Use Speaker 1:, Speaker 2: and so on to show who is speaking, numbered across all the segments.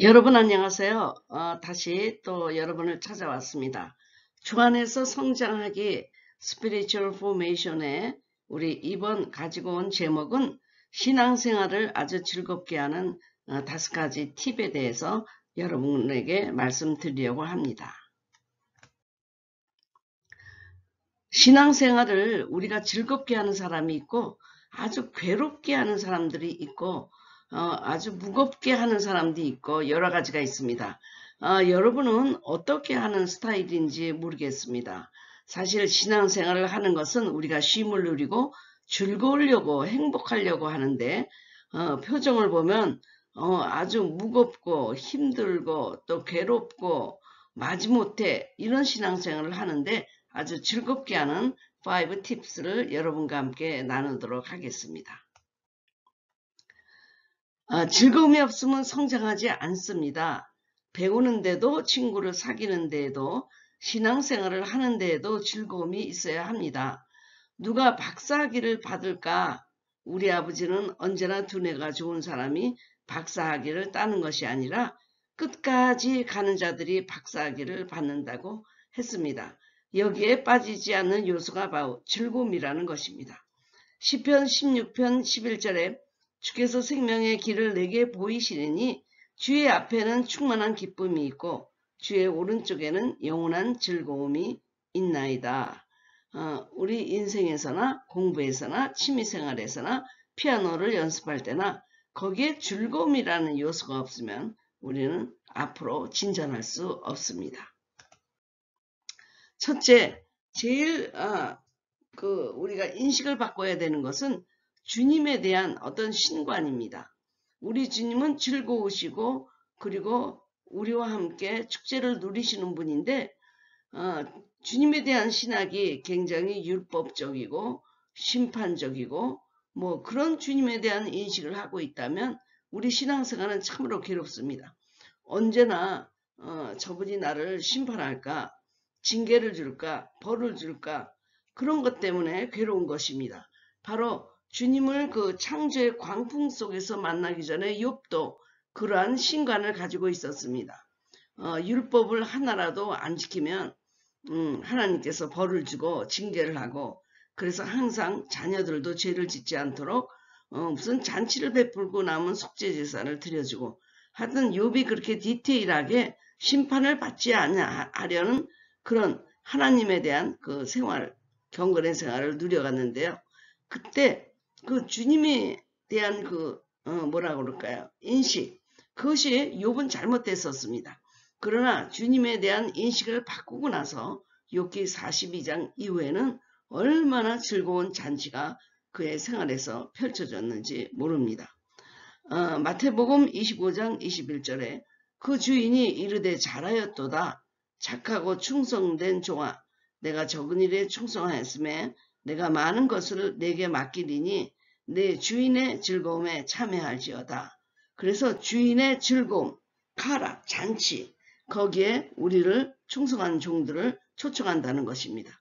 Speaker 1: 여러분 안녕하세요. 어, 다시 또 여러분을 찾아왔습니다. 주안에서 성장하기 spiritual formation에 우리 이번 가지고 온 제목은 신앙생활을 아주 즐겁게 하는 어, 다섯 가지 팁에 대해서 여러분에게 말씀드리려고 합니다. 신앙생활을 우리가 즐겁게 하는 사람이 있고 아주 괴롭게 하는 사람들이 있고 어, 아주 무겁게 하는 사람도 있고 여러 가지가 있습니다. 어, 여러분은 어떻게 하는 스타일인지 모르겠습니다. 사실 신앙생활을 하는 것은 우리가 쉼을 누리고 즐거우려고 행복하려고 하는데 어, 표정을 보면 어, 아주 무겁고 힘들고 또 괴롭고 마지못해 이런 신앙생활을 하는데 아주 즐겁게 하는 5 팁스를 여러분과 함께 나누도록 하겠습니다. 아, 즐거움이 없으면 성장하지 않습니다. 배우는데도 친구를 사귀는데도 신앙생활을 하는 데에도 즐거움이 있어야 합니다. 누가 박사학위를 받을까? 우리 아버지는 언제나 두뇌가 좋은 사람이 박사학위를 따는 것이 아니라 끝까지 가는 자들이 박사학위를 받는다고 했습니다. 여기에 빠지지 않는 요소가 바로 즐거움이라는 것입니다. 10편 16편 11절에 주께서 생명의 길을 내게 보이시니 주의 앞에는 충만한 기쁨이 있고 주의 오른쪽에는 영원한 즐거움이 있나이다. 어, 우리 인생에서나 공부에서나 취미생활에서나 피아노를 연습할 때나 거기에 즐거움이라는 요소가 없으면 우리는 앞으로 진전할 수 없습니다. 첫째, 제일 어, 그 우리가 인식을 바꿔야 되는 것은 주님에 대한 어떤 신관입니다. 우리 주님은 즐거우시고 그리고 우리와 함께 축제를 누리시는 분인데 어, 주님에 대한 신학이 굉장히 율법적이고 심판적이고 뭐 그런 주님에 대한 인식을 하고 있다면 우리 신앙생활은 참으로 괴롭습니다. 언제나 어, 저분이 나를 심판할까 징계를 줄까 벌을 줄까 그런 것 때문에 괴로운 것입니다. 바로 주님을 그 창조의 광풍 속에서 만나기 전에 욥도 그러한 신관을 가지고 있었습니다. 어, 율법을 하나라도 안 지키면 음, 하나님께서 벌을 주고 징계를 하고 그래서 항상 자녀들도 죄를 짓지 않도록 어, 무슨 잔치를 베풀고 남은 속죄 제사를 드려주고 하여튼 욥이 그렇게 디테일하게 심판을 받지 않으려는 그런 하나님에 대한 그 생활, 경건의 생활을 누려갔는데요. 그때 그 주님에 대한 그 어, 뭐라 그럴까요? 인식 그것이 욥은 잘못됐었습니다. 그러나 주님에 대한 인식을 바꾸고 나서 욥기 42장 이후에는 얼마나 즐거운 잔치가 그의 생활에서 펼쳐졌는지 모릅니다. 어, 마태복음 25장 21절에 그 주인이 이르되 잘하였도다 착하고 충성된 종아 내가 적은 일에 충성하였음에 내가 많은 것을 내게 맡기리니 내 주인의 즐거움에 참여할지어다. 그래서 주인의 즐거움, 카라, 잔치 거기에 우리를 충성한 종들을 초청한다는 것입니다.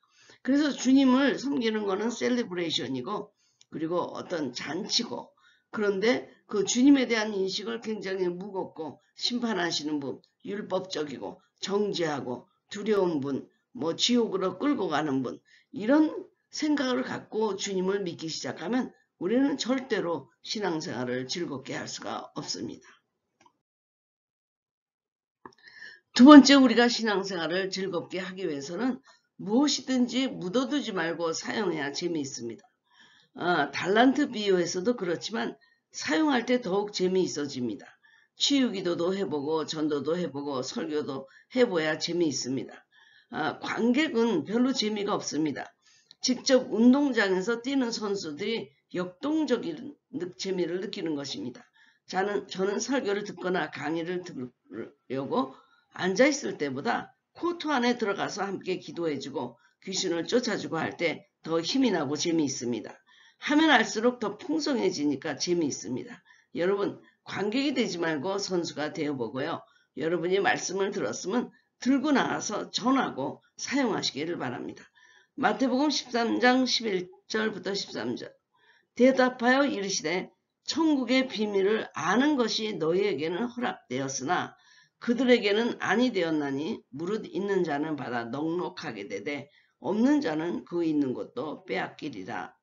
Speaker 1: 그래서 주님을 섬기는 것은 셀리브레이션이고 그리고 어떤 잔치고 그런데 그 주님에 대한 인식을 굉장히 무겁고 심판하시는 분, 율법적이고 정죄하고 두려운 분, 뭐 지옥으로 끌고 가는 분 이런 생각을 갖고 주님을 믿기 시작하면 우리는 절대로 신앙생활을 즐겁게 할 수가 없습니다. 두 번째 우리가 신앙생활을 즐겁게 하기 위해서는 무엇이든지 묻어두지 말고 사용해야 재미있습니다. 어, 달란트 비유에서도 그렇지만 사용할 때 더욱 재미있어집니다. 치유기도도 해보고 전도도 해보고 설교도 해봐야 재미있습니다. 어, 관객은 별로 재미가 없습니다. 직접 운동장에서 뛰는 선수들이 역동적인 재미를 느끼는 것입니다. 저는, 저는 설교를 듣거나 강의를 들으려고 앉아있을 때보다 코트 안에 들어가서 함께 기도해주고 귀신을 쫓아주고 할 때 더 힘이 나고 재미있습니다. 하면 할수록 더 풍성해지니까 재미있습니다. 여러분 관객이 되지 말고 선수가 되어보고요. 여러분이 말씀을 들었으면 들고 나가서 전하고 사용하시기를 바랍니다. 마태복음 13장 11절부터 13절 대답하여 이르시되 천국의 비밀을 아는 것이 너희에게는 허락되었으나 그들에게는 아니 되었나니 무릇 있는 자는 받아 넉넉하게 되되 없는 자는 그 있는 것도 빼앗기리라.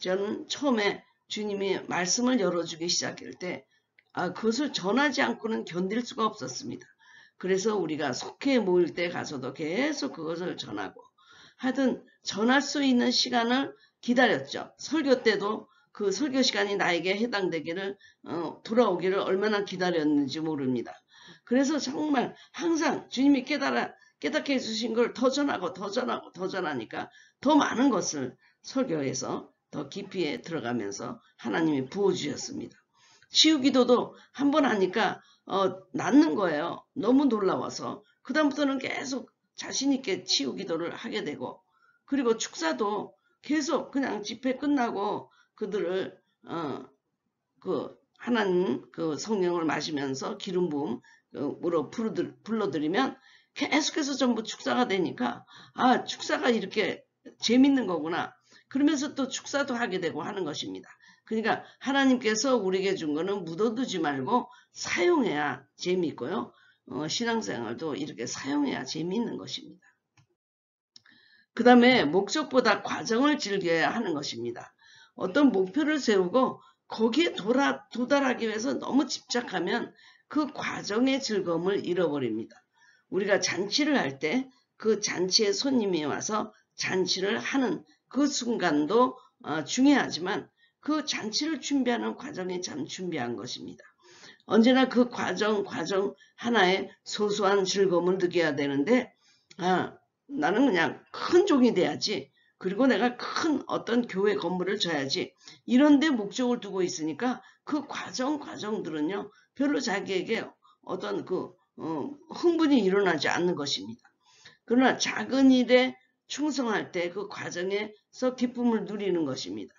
Speaker 1: 저는 처음에 주님이 말씀을 열어주기 시작할 때 아, 그것을 전하지 않고는 견딜 수가 없었습니다. 그래서 우리가 속해 모일 때 가서도 계속 그것을 전하고 하여튼 전할 수 있는 시간을 기다렸죠. 설교 때도 그 설교 시간이 나에게 해당되기를 어, 돌아오기를 얼마나 기다렸는지 모릅니다. 그래서 정말 항상 주님이 깨달아 깨닫게 해주신 걸 더 전하고 더 전하고 더 전하니까 더 많은 것을 설교에서 더 깊이에 들어가면서 하나님이 부어주셨습니다. 치유기도도 한 번 하니까 어, 낫는 거예요. 너무 놀라워서 그 다음부터는 계속 자신있게 치유 기도를 하게 되고 그리고 축사도 계속 그냥 집회 끝나고 그들을 어, 그 하나님 그 성령을 마시면서 기름 부음으로 불러들이면 계속해서 전부 축사가 되니까 아 축사가 이렇게 재밌는 거구나 그러면서 또 축사도 하게 되고 하는 것입니다. 그러니까 하나님께서 우리에게 준 거는 묻어두지 말고 사용해야 재미있고요. 어, 신앙생활도 이렇게 사용해야 재미있는 것입니다. 그 다음에 목적보다 과정을 즐겨야 하는 것입니다. 어떤 목표를 세우고 거기에 돌아, 도달하기 위해서 너무 집착하면 그 과정의 즐거움을 잃어버립니다. 우리가 잔치를 할 때 그 잔치에 손님이 와서 잔치를 하는 그 순간도 어, 중요하지만 그 잔치를 준비하는 과정이 참 준비한 것입니다. 언제나 그 과정 과정 하나에 소소한 즐거움을 느껴야 되는데 아, 나는 그냥 큰 종이 돼야지 그리고 내가 큰 어떤 교회 건물을 져야지 이런 데 목적을 두고 있으니까 그 과정 과정들은요 별로 자기에게 어떤 그 어, 흥분이 일어나지 않는 것입니다. 그러나 작은 일에 충성할 때 그 과정에서 기쁨을 누리는 것입니다.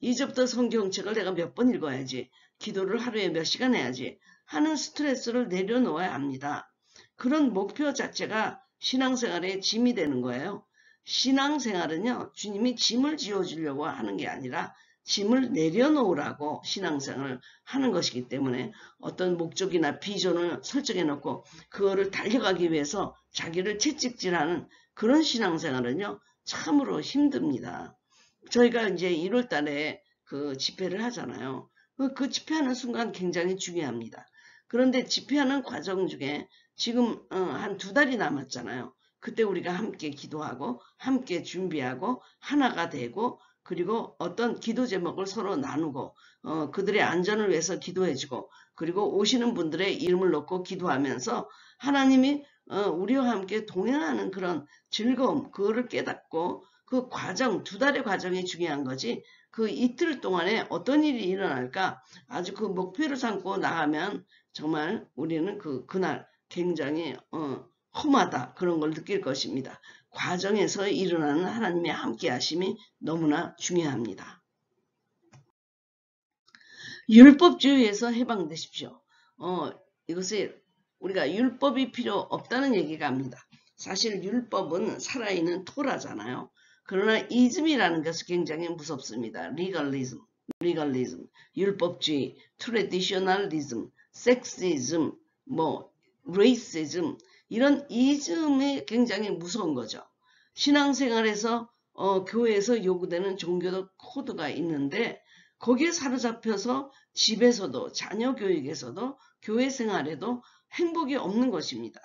Speaker 1: 이제부터 성경책을 내가 몇 번 읽어야지, 기도를 하루에 몇 시간 해야지 하는 스트레스를 내려놓아야 합니다. 그런 목표 자체가 신앙생활의 짐이 되는 거예요. 신앙생활은요, 주님이 짐을 지어주려고 하는 게 아니라 짐을 내려놓으라고 신앙생활을 하는 것이기 때문에 어떤 목적이나 비전을 설정해 놓고 그거를 달려가기 위해서 자기를 채찍질하는 그런 신앙생활은요 참으로 힘듭니다. 저희가 이제 1월 달에 그 집회를 하잖아요. 그, 그 집회하는 순간 굉장히 중요합니다. 그런데 집회하는 과정 중에 지금 어, 한두 달이 남았잖아요. 그때 우리가 함께 기도하고 함께 준비하고 하나가 되고 그리고 어떤 기도 제목을 서로 나누고 어, 그들의 안전을 위해서 기도해주고 그리고 오시는 분들의 이름을 넣고 기도하면서 하나님이 어, 우리와 함께 동행하는 그런 즐거움 그거를 깨닫고 그 과정 두 달의 과정이 중요한 거지 그 이틀 동안에 어떤 일이 일어날까 아주 그 목표를 삼고 나가면 정말 우리는 그 그날 굉장히 어, 험하다 그런 걸 느낄 것입니다. 과정에서 일어나는 하나님의 함께 하심이 너무나 중요합니다. 율법주의에서 해방되십시오. 어, 이것을 우리가 율법이 필요 없다는 얘기가 합니다. 사실 율법은 살아있는 토라잖아요. 그러나 이즘이라는 것은 굉장히 무섭습니다. legalism, legalism, 율법주의, traditionalism, sexism, 뭐 racism 이런 이즘이 굉장히 무서운 거죠. 신앙생활에서 어, 교회에서 요구되는 종교적 코드가 있는데 거기에 사로잡혀서 집에서도 자녀 교육에서도 교회 생활에도 행복이 없는 것입니다.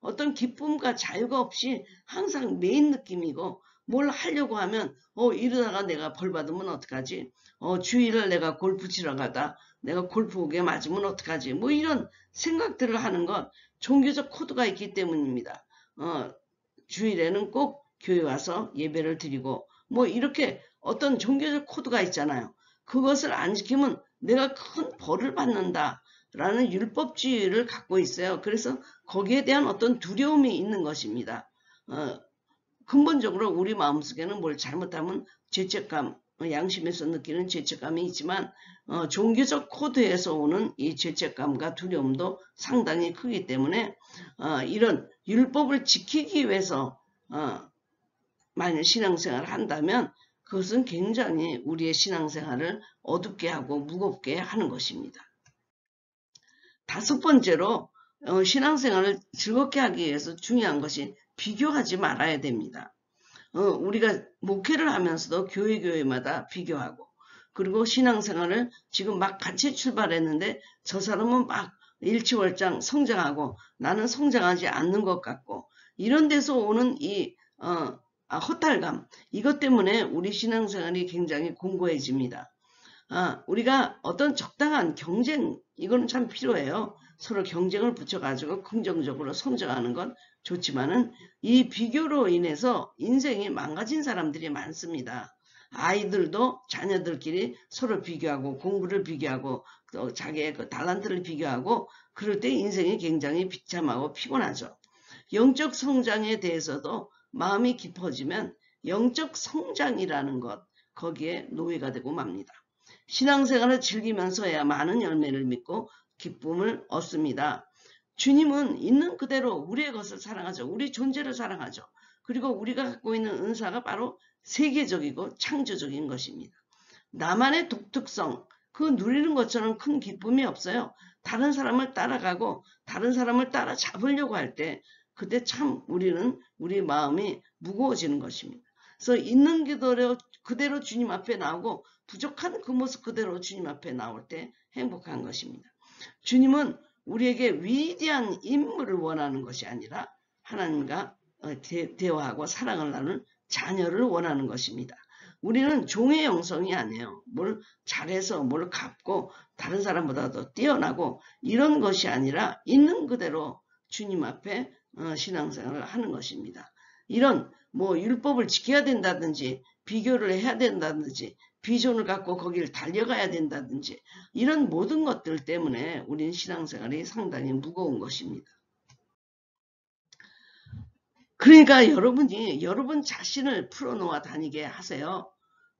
Speaker 1: 어떤 기쁨과 자유가 없이 항상 매인 느낌이고 뭘 하려고 하면 어 이러다가 내가 벌 받으면 어떡하지? 어 주일을 내가 골프 치러 가다 내가 골프공에 맞으면 어떡하지? 뭐 이런 생각들을 하는 건 종교적 코드가 있기 때문입니다. 어, 주일에는 꼭 교회 와서 예배를 드리고 뭐 이렇게 어떤 종교적 코드가 있잖아요. 그것을 안 지키면 내가 큰 벌을 받는다. 라는 율법주의를 갖고 있어요. 그래서 거기에 대한 어떤 두려움이 있는 것입니다. 어, 근본적으로 우리 마음속에는 뭘 잘못하면 죄책감, 양심에서 느끼는 죄책감이 있지만 어, 종교적 코드에서 오는 이 죄책감과 두려움도 상당히 크기 때문에 어, 이런 율법을 지키기 위해서 어, 만약 신앙생활을 한다면 그것은 굉장히 우리의 신앙생활을 어둡게 하고 무겁게 하는 것입니다. 다섯 번째로 어, 신앙생활을 즐겁게 하기 위해서 중요한 것이 비교하지 말아야 됩니다. 어, 우리가 목회를 하면서도 교회 교회마다 비교하고 그리고 신앙생활을 지금 막 같이 출발했는데 저 사람은 막 일치월장 성장하고 나는 성장하지 않는 것 같고 이런 데서 오는 이 어, 아, 허탈감 이것 때문에 우리 신앙생활이 굉장히 공고해집니다. 아, 우리가 어떤 적당한 경쟁 이거는 참 필요해요. 서로 경쟁을 붙여가지고 긍정적으로 성장하는 건 좋지만은 이 비교로 인해서 인생이 망가진 사람들이 많습니다. 아이들도 자녀들끼리 서로 비교하고 공부를 비교하고 또 자기의 그 달란트를 비교하고 그럴 때 인생이 굉장히 비참하고 피곤하죠. 영적 성장에 대해서도 마음이 깊어지면 영적 성장이라는 것 거기에 노예가 되고 맙니다. 신앙생활을 즐기면서야 많은 열매를 믿고 기쁨을 얻습니다. 주님은 있는 그대로 우리의 것을 사랑하죠. 우리 존재를 사랑하죠. 그리고 우리가 갖고 있는 은사가 바로 세계적이고 창조적인 것입니다. 나만의 독특성, 그 누리는 것처럼 큰 기쁨이 없어요. 다른 사람을 따라가고 다른 사람을 따라 잡으려고 할 때 그때 참 우리는 우리 마음이 무거워지는 것입니다. 그래서 있는 그대로 그대로 주님 앞에 나오고 부족한 그 모습 그대로 주님 앞에 나올 때 행복한 것입니다. 주님은 우리에게 위대한 인물을 원하는 것이 아니라 하나님과 어, 대화하고 사랑을 나누는 자녀를 원하는 것입니다. 우리는 종의 영성이 아니에요. 뭘 잘해서 뭘 갚고 다른 사람보다 더 뛰어나고 이런 것이 아니라 있는 그대로 주님 앞에 어, 신앙생활을 하는 것입니다. 이런 뭐 율법을 지켜야 된다든지 비교를 해야 된다든지 비전을 갖고 거기를 달려가야 된다든지 이런 모든 것들 때문에 우리는 신앙생활이 상당히 무거운 것입니다. 그러니까 여러분이 여러분 자신을 풀어놓아 다니게 하세요.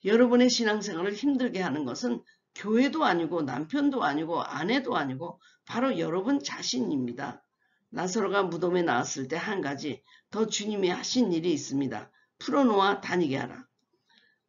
Speaker 1: 여러분의 신앙생활을 힘들게 하는 것은 교회도 아니고 남편도 아니고 아내도 아니고 바로 여러분 자신입니다. 나사로가 무덤에 나왔을 때 한 가지 더 주님이 하신 일이 있습니다. 풀어놓아 다니게 하라.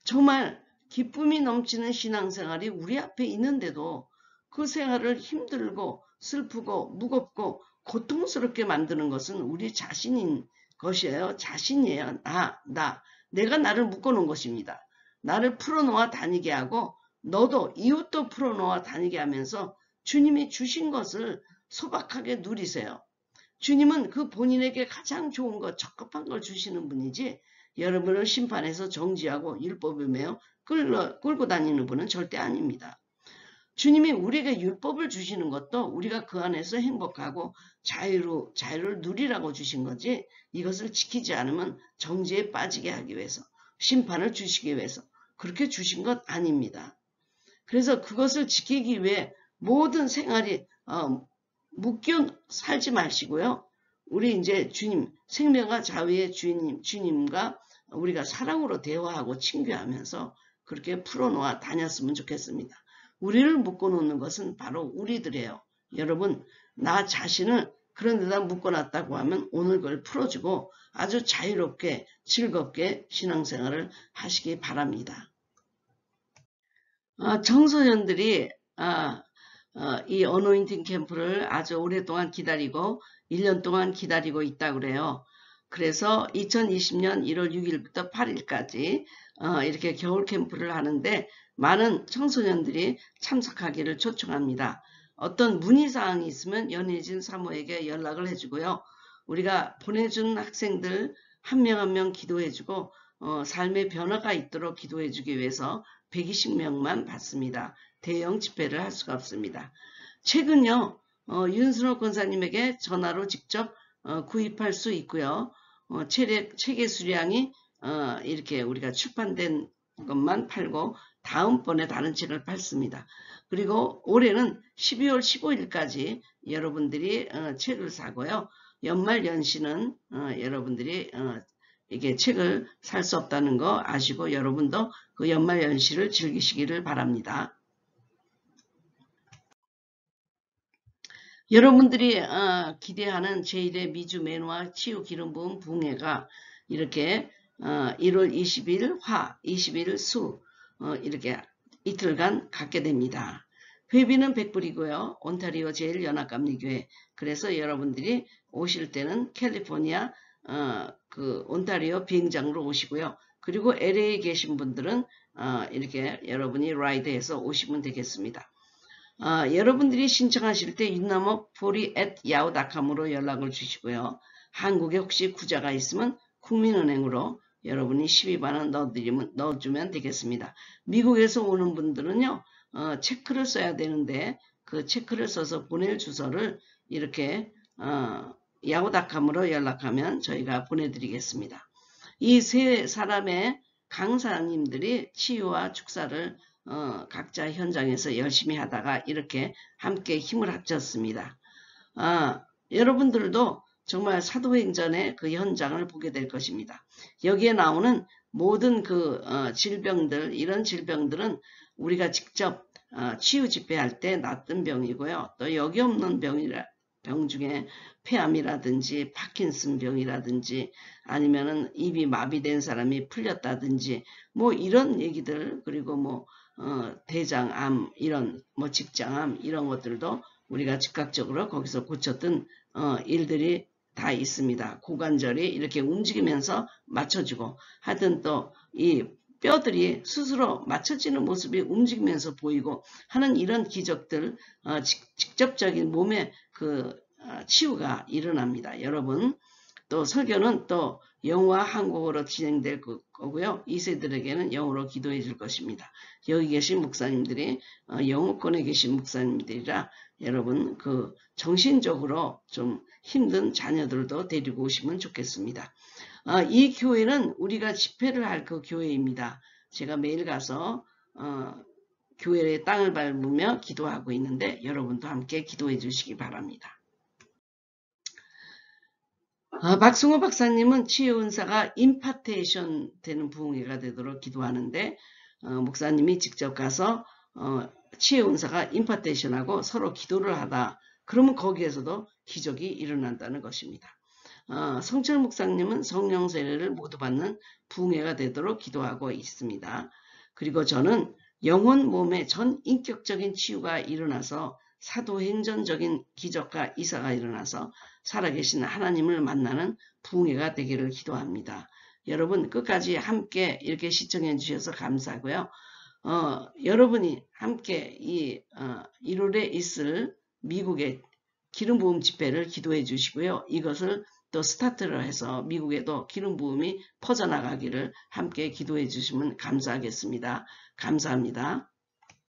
Speaker 1: 정말 기쁨이 넘치는 신앙생활이 우리 앞에 있는데도 그 생활을 힘들고 슬프고 무겁고 고통스럽게 만드는 것은 우리 자신인 것이에요. 자신이에요. 나, 나. 내가 나를 묶어놓은 것입니다. 나를 풀어놓아 다니게 하고 너도 이웃도 풀어놓아 다니게 하면서 주님이 주신 것을 소박하게 누리세요. 주님은 그 본인에게 가장 좋은 것, 적합한 걸 주시는 분이지 여러분을 심판해서 정지하고 율법에 매어 끌고, 끌고 다니는 분은 절대 아닙니다. 주님이 우리에게 율법을 주시는 것도 우리가 그 안에서 행복하고 자유로, 자유를 누리라고 주신 거지 이것을 지키지 않으면 정지에 빠지게 하기 위해서 심판을 주시기 위해서 그렇게 주신 것 아닙니다. 그래서 그것을 지키기 위해 모든 생활이 어, 묶여 살지 마시고요. 우리 이제 주님 생명과 자유의 주님 주님과 우리가 사랑으로 대화하고 친교하면서 그렇게 풀어놓아 다녔으면 좋겠습니다. 우리를 묶어놓는 것은 바로 우리들이에요. 여러분 나 자신을 그런 데다 묶어놨다고 하면 오늘 그걸 풀어주고 아주 자유롭게 즐겁게 신앙생활을 하시기 바랍니다. 아, 청소년들이 아, 어, 이 어노인팅 캠프를 아주 오랫동안 기다리고 1년 동안 기다리고 있다 그래요. 그래서 2020년 1월 6일부터 8일까지 어, 이렇게 겨울 캠프를 하는데 많은 청소년들이 참석하기를 초청합니다. 어떤 문의사항이 있으면 연예진 사모에게 연락을 해주고요. 우리가 보내준 학생들 한 명 한명 기도해주고 어, 삶의 변화가 있도록 기도해주기 위해서 120명만 받습니다. 대형 집회를 할 수가 없습니다. 최근요 어, 윤순호 권사님에게 전화로 직접 어, 구입할 수 있고요. 어, 책의, 책의 수량이 어, 이렇게 우리가 출판된 것만 팔고 다음번에 다른 책을 팔습니다. 그리고 올해는 12월 15일까지 여러분들이 어, 책을 사고요. 연말 연시는 어, 여러분들이 어, 이게 책을 살 수 없다는 거 아시고 여러분도 그 연말 연시를 즐기시기를 바랍니다. 여러분들이 어, 기대하는 제1의 미주 매너와 치유 기름 부음 붕해가 이렇게 어, 1월 20일 화, 20일 수 어, 이렇게 이틀간 갖게 됩니다. 회비는 100불이고요. 온타리오 제일 연합감리교회. 그래서 여러분들이 오실 때는 캘리포니아 어, 그 온타리오 비행장으로 오시고요. 그리고 LA에 계신 분들은 어, 이렇게 여러분이 라이드해서 오시면 되겠습니다. 어, 여러분들이 신청하실 때 윤나목 포리 at yahoo.com으로 연락을 주시고요. 한국에 혹시 구자가 있으면 국민은행으로 여러분이 12만원 넣어드리면, 넣어주면 되겠습니다. 미국에서 오는 분들은요, 어, 체크를 써야 되는데 그 체크를 써서 보낼 주소를 이렇게 어, 야구닷컴으로 연락하면 저희가 보내드리겠습니다. 이 세 사람의 강사님들이 치유와 축사를 어, 각자 현장에서 열심히 하다가 이렇게 함께 힘을 합쳤습니다. 아, 여러분들도 정말 사도행전의 그 현장을 보게 될 것입니다. 여기에 나오는 모든 그 어, 질병들, 이런 질병들은 우리가 직접 어, 치유 집회할 때 낫던 병이고요. 또 여기 없는 병이라, 병 중에 폐암이라든지 파킨슨 병이라든지 아니면은 입이 마비된 사람이 풀렸다든지 뭐 이런 얘기들 그리고 뭐 어, 대장암 이런 뭐 직장암 이런 것들도 우리가 즉각적으로 거기서 고쳤던 어, 일들이 다 있습니다. 고관절이 이렇게 움직이면서 맞춰주고 하여튼 또 이 뼈들이 스스로 맞춰지는 모습이 움직이면서 보이고 하는 이런 기적들 어, 직 접적인 몸의 그 어, 치유가 일어납니다. 여러분 또 설교는 또 영어와 한국어로 진행될 거고요. 이세들에게는 영어로 기도해 줄 것입니다. 여기 계신 목사님들이 어, 영어권에 계신 목사님들이라 여러분 그 정신적으로 좀 힘든 자녀들도 데리고 오시면 좋겠습니다. 어, 이 교회는 우리가 집회를 할 그 교회입니다. 제가 매일 가서 어, 교회의 땅을 밟으며 기도하고 있는데 여러분도 함께 기도해 주시기 바랍니다. 어, 박승호 박사님은 치유 은사가 임파테이션 되는 부흥회가 되도록 기도하는데 어, 목사님이 직접 가서 어, 치유 은사가 임파테이션하고 서로 기도를 하다 그러면 거기에서도 기적이 일어난다는 것입니다. 어, 성철 목사님은 성령 세례를 모두 받는 부흥회가 되도록 기도하고 있습니다. 그리고 저는 영혼 몸의 전 인격적인 치유가 일어나서 사도행전적인 기적과 이사가 일어나서 살아계신 하나님을 만나는 부흥회가 되기를 기도합니다. 여러분 끝까지 함께 이렇게 시청해 주셔서 감사하고요. 어, 여러분이 함께 이 어, 1월에 있을 미국의 기름 부음 집회를 기도해 주시고요. 이것을 또 스타트를 해서 미국에도 기름 부음이 퍼져나가기를 함께 기도해 주시면 감사하겠습니다. 감사합니다.